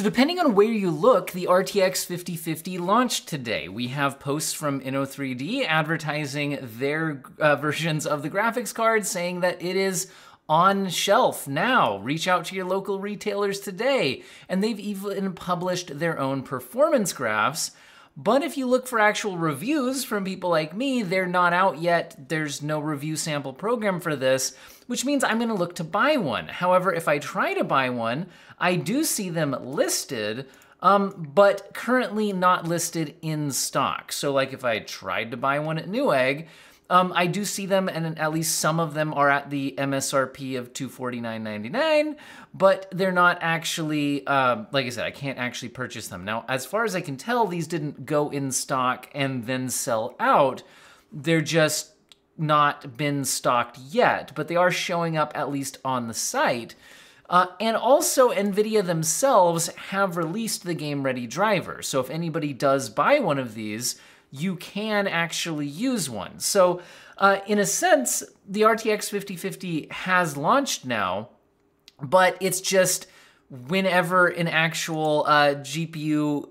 So depending on where you look, the RTX 5050 launched today. We have posts from Inno3D advertising their uh, versions of the graphics card saying that it is on shelf now. Reach out to your local retailers today. And they've even published their own performance graphs. But if you look for actual reviews from people like me, they're not out yet. There's no review sample program for this, which means I'm gonna look to buy one. However, if I try to buy one, I do see them listed, um, but currently not listed in stock. So like if I tried to buy one at Newegg, um, I do see them, and at least some of them are at the MSRP of $249.99, but they're not actually, um, like I said, I can't actually purchase them. Now, as far as I can tell, these didn't go in stock and then sell out. They're just not been stocked yet, but they are showing up at least on the site. Uh, and also, NVIDIA themselves have released the game ready driver. So if anybody does buy one of these, you can actually use one. So, uh, in a sense, the RTX 5050 has launched now, but it's just whenever an actual uh, GPU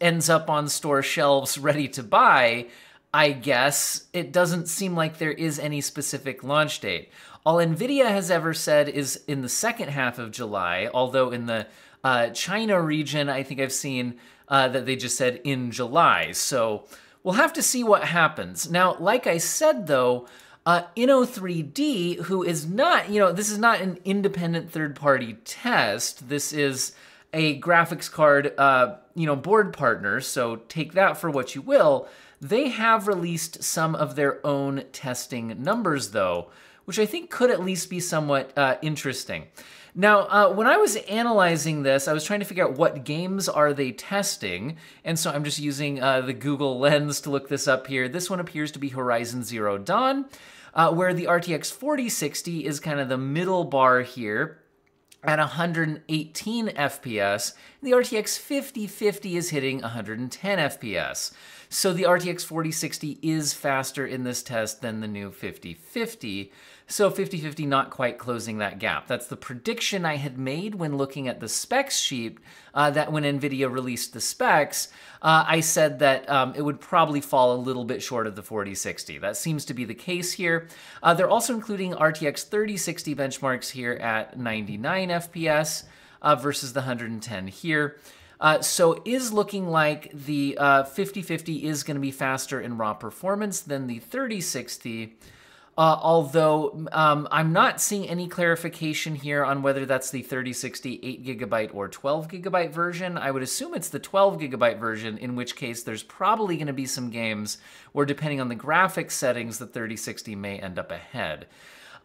ends up on store shelves ready to buy, I guess, it doesn't seem like there is any specific launch date. All NVIDIA has ever said is in the second half of July, although in the uh, China region, I think I've seen uh, that they just said in July. So We'll have to see what happens. Now, like I said though, uh, Inno3D, who is not, you know, this is not an independent third-party test. This is a graphics card, uh, you know, board partner, so take that for what you will. They have released some of their own testing numbers though, which I think could at least be somewhat uh, interesting. Now, uh, when I was analyzing this, I was trying to figure out what games are they testing, and so I'm just using uh, the Google Lens to look this up here. This one appears to be Horizon Zero Dawn, uh, where the RTX 4060 is kind of the middle bar here at 118 FPS. The RTX 5050 is hitting 110 FPS. So the RTX 4060 is faster in this test than the new 5050. So 50-50 not quite closing that gap. That's the prediction I had made when looking at the specs sheet uh, that when NVIDIA released the specs, uh, I said that um, it would probably fall a little bit short of the 4060. That seems to be the case here. Uh, they're also including RTX 3060 benchmarks here at 99 FPS uh, versus the 110 here. Uh, so is looking like the 5050 uh, is going to be faster in raw performance than the 3060. Uh, although um, I'm not seeing any clarification here on whether that's the 3060 8 gigabyte or 12 gigabyte version. I would assume it's the 12 gigabyte version, in which case there's probably going to be some games where, depending on the graphics settings, the 3060 may end up ahead.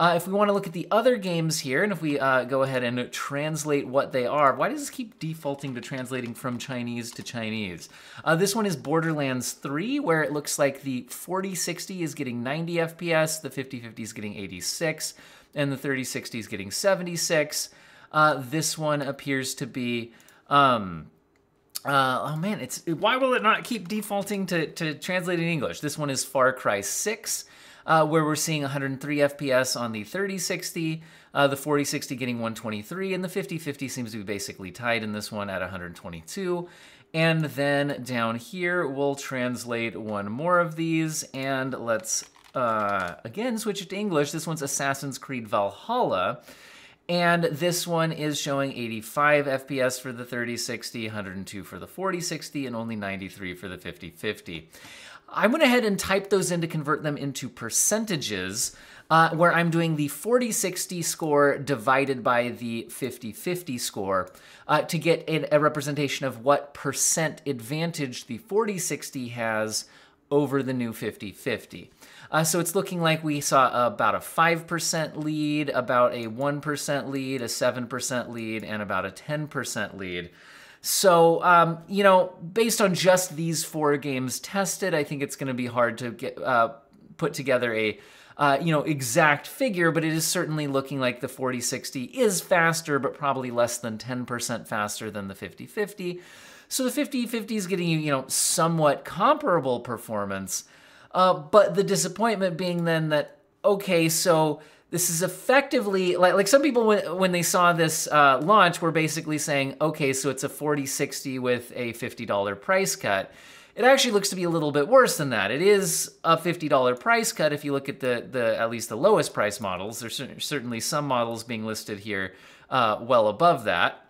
Uh, if we want to look at the other games here, and if we uh, go ahead and translate what they are, why does this keep defaulting to translating from Chinese to Chinese? Uh, this one is Borderlands 3, where it looks like the 4060 is getting 90 FPS, the 5050 is getting 86, and the 3060 is getting 76. Uh, this one appears to be... Um, uh, oh man, it's why will it not keep defaulting to, to translate in English? This one is Far Cry 6 uh, where we're seeing 103 FPS on the 3060, uh, the 4060 getting 123, and the 5050 seems to be basically tied in this one at 122. And then down here, we'll translate one more of these, and let's, uh, again, switch it to English. This one's Assassin's Creed Valhalla. And this one is showing 85 FPS for the 3060, 102 for the 4060, and only 93 for the 5050. I went ahead and typed those in to convert them into percentages, uh, where I'm doing the 40-60 score divided by the 50-50 score uh, to get a, a representation of what percent advantage the 40-60 has over the new 5050. Uh, so it's looking like we saw about a 5% lead, about a 1% lead, a 7% lead, and about a 10% lead. So, um, you know, based on just these four games tested, I think it's going to be hard to get uh, put together a uh, you know exact figure, but it is certainly looking like the 4060 is faster, but probably less than 10% faster than the 5050. So the 5050 is getting you, you know, somewhat comparable performance. Uh, but the disappointment being then that, okay, so this is effectively like, like some people when, when they saw this uh, launch were basically saying, okay, so it's a 4060 with a $50 price cut. It actually looks to be a little bit worse than that. It is a $50 price cut if you look at the, the at least the lowest price models. There's certainly some models being listed here uh, well above that.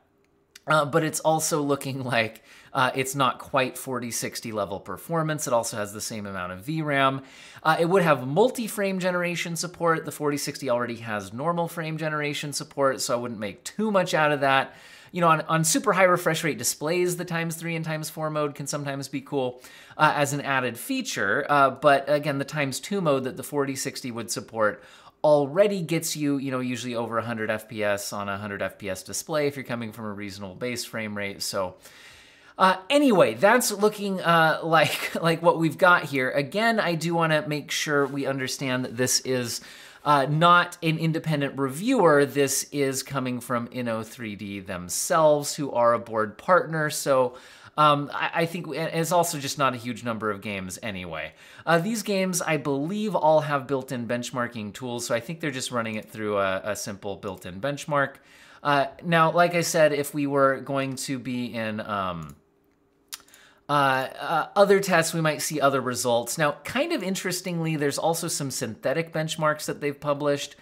Uh, but it's also looking like uh, it's not quite 4060 level performance. It also has the same amount of VRAM. Uh, it would have multi-frame generation support. The 4060 already has normal frame generation support, so I wouldn't make too much out of that. You know, on, on super high refresh rate displays, the times three and times four mode can sometimes be cool uh, as an added feature. Uh, but again, the times two mode that the 4060 would support already gets you, you know, usually over 100 FPS on a 100 FPS display if you're coming from a reasonable base frame rate. So uh, anyway, that's looking uh, like, like what we've got here. Again, I do want to make sure we understand that this is uh, not an independent reviewer. This is coming from Inno3D themselves, who are a board partner. So um, I, I, think it's also just not a huge number of games anyway. Uh, these games, I believe, all have built-in benchmarking tools, so I think they're just running it through a, a simple built-in benchmark. Uh, now, like I said, if we were going to be in um, uh, uh, other tests, we might see other results. Now, kind of interestingly, there's also some synthetic benchmarks that they've published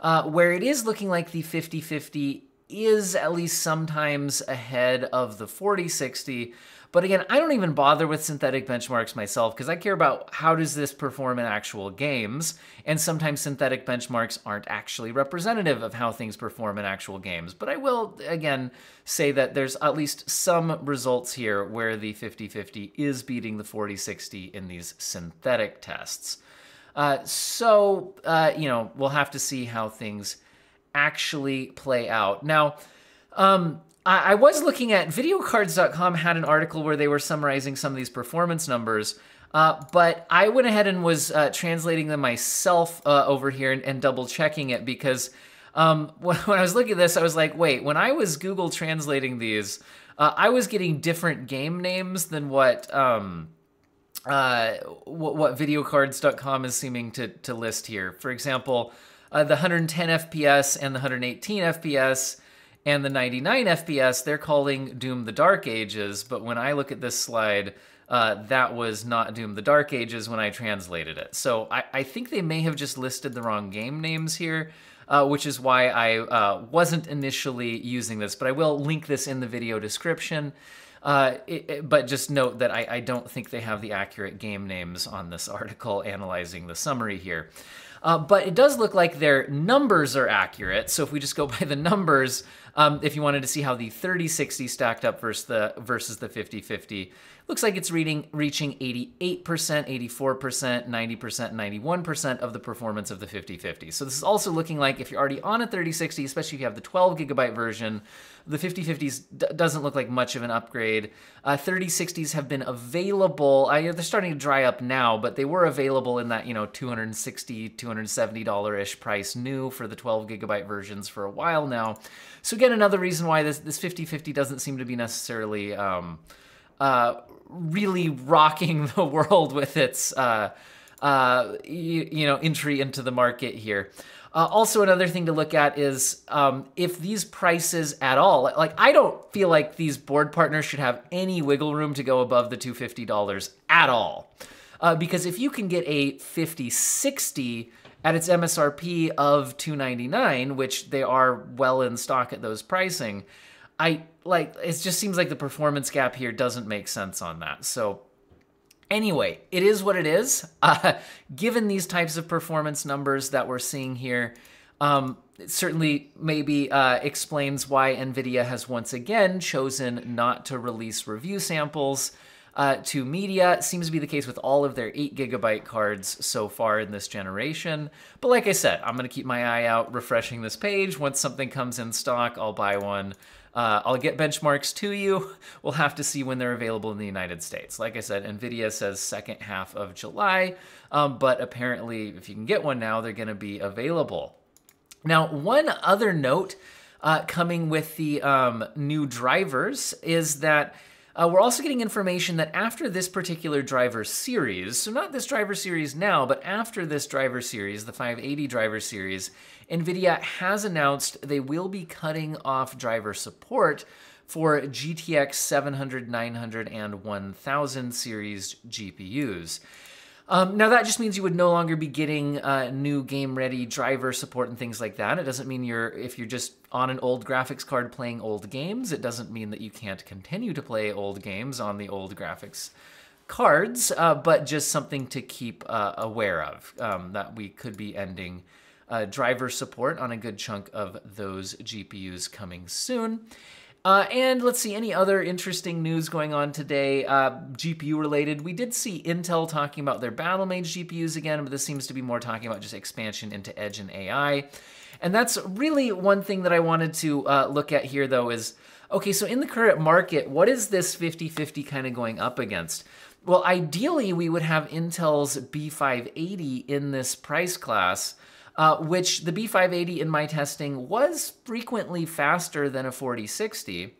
uh, where it is looking like the 50-50 is at least sometimes ahead of the 40-60, but again, I don't even bother with synthetic benchmarks myself because I care about how does this perform in actual games, and sometimes synthetic benchmarks aren't actually representative of how things perform in actual games. But I will, again, say that there's at least some results here where the 50-50 is beating the 40-60 in these synthetic tests. Uh, so, uh, you know, we'll have to see how things actually play out. Now, um, I, was looking at videocardz.com had an article where they were summarizing some of these performance numbers. Uh, but I went ahead and was uh, translating them myself uh, over here and, and, double checking it because um, when, when, I was looking at this, I was like, wait, when I was Google translating these, uh, I was getting different game names than what um, uh, what, what videocardz.com is seeming to, to list here. For example, uh, the 110 FPS and the 118 FPS and the 99 FPS, they're calling Doom the Dark Ages, but when I look at this slide, uh, that was not Doom the Dark Ages when I translated it. So I, I think they may have just listed the wrong game names here, uh, which is why I uh, wasn't initially using this, but I will link this in the video description. Uh, it, it, but just note that I, I, don't think they have the accurate game names on this article analyzing the summary here. Uh, but it does look like their numbers are accurate. So if we just go by the numbers, um, if you wanted to see how the 3060 stacked up versus the versus the 5050, looks like it's reading reaching 88%, 84%, 90%, 91% of the performance of the 5050. So this is also looking like if you're already on a 3060, especially if you have the 12 gigabyte version, the 5050s doesn't look like much of an upgrade. Uh, 3060s have been available. I, they're starting to dry up now, but they were available in that you know 260, 270 dollar ish price new for the 12 gigabyte versions for a while now. So again, another reason why this this 50-50 doesn't seem to be necessarily um, uh, really rocking the world with its uh, uh, you, you, know entry into the market here. Uh, also, another thing to look at is um, if these prices at all, like I don't feel like these board partners should have any wiggle room to go above the $250 at all. Uh, because if you can get a 5060 at its MSRP of 299, which they are well in stock at those pricing, I like it just seems like the performance gap here doesn't make sense on that. So anyway, it is what it is. Uh, given these types of performance numbers that we're seeing here, um, it certainly maybe uh, explains why NVIDIA has once again chosen not to release review samples uh, to media. It seems to be the case with all of their 8 gigabyte cards so far in this generation. But like I said, I'm going to keep my eye out refreshing this page. Once something comes in stock, I'll buy one. Uh, I'll get benchmarks to you. We'll have to see when they're available in the United States. Like I said, NVIDIA says second half of July, um, but apparently if you can get one now, they're going to be available. Now, one other note uh, coming with the um, new drivers is that Uh, we're also getting information that after this particular driver series, so not this driver series now, but after this driver series, the 580 driver series, NVIDIA has announced they will be cutting off driver support for GTX 700, 900, and 1000 series GPUs. Um, now that just means you would no longer be getting uh, new game-ready driver support and things like that. It doesn't mean you're if you're just on an old graphics card playing old games. It doesn't mean that you can't continue to play old games on the old graphics cards, uh, but just something to keep uh, aware of um, that we could be ending uh, driver support on a good chunk of those GPUs coming soon. Uh, and let's see, any other interesting news going on today, uh, GPU related. We did see Intel talking about their Battlemage GPUs again, but this seems to be more talking about just expansion into Edge and AI. And that's really one thing that I wanted to uh, look at here, though, is okay, so in the current market, what is this 50 50 kind of going up against? Well, ideally, we would have Intel's B580 in this price class uh, which the B580 in my testing was frequently faster than a 4060.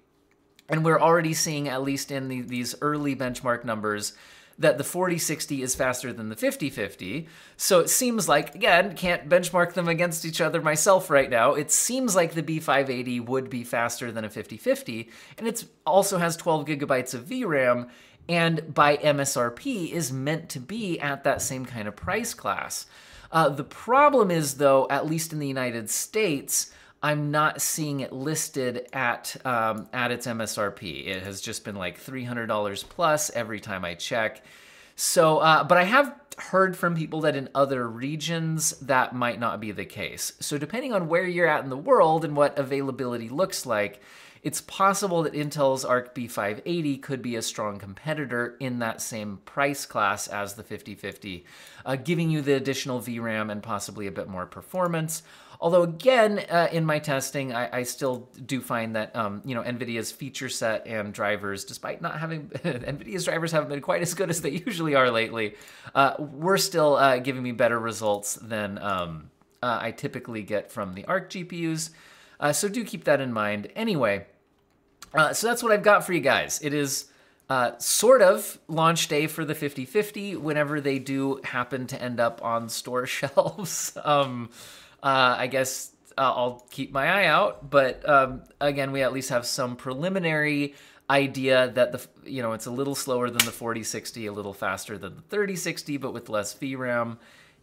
And we're already seeing, at least in the, these early benchmark numbers, that the 4060 is faster than the 5050. So it seems like, again, can't benchmark them against each other myself right now. It seems like the B580 would be faster than a 5050, and it also has 12 gigabytes of VRAM, and by MSRP is meant to be at that same kind of price class. Uh, the problem is, though, at least in the United States, I'm not seeing it listed at um, at its MSRP. It has just been like $300 plus every time I check. So, uh, but I have heard from people that in other regions that might not be the case. So, depending on where you're at in the world and what availability looks like, it's possible that Intel's Arc B580 could be a strong competitor in that same price class as the 5050, uh, giving you the additional VRAM and possibly a bit more performance. Although again, uh, in my testing, I, I, still do find that um, you know NVIDIA's feature set and drivers, despite not having NVIDIA's drivers haven't been quite as good as they usually are lately, uh, were still uh, giving me better results than um, uh, I typically get from the Arc GPUs. Uh, so do keep that in mind. Anyway, uh, so that's what I've got for you guys. It is uh, sort of launch day for the 5050 whenever they do happen to end up on store shelves. um, uh, I guess uh, I'll keep my eye out, but um, again, we at least have some preliminary idea that the you know it's a little slower than the 4060, a little faster than the 3060, but with less VRAM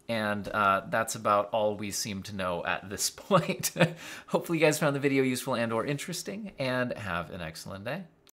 and uh, that's about all we seem to know at this point. Hopefully you guys found the video useful and or interesting, and have an excellent day.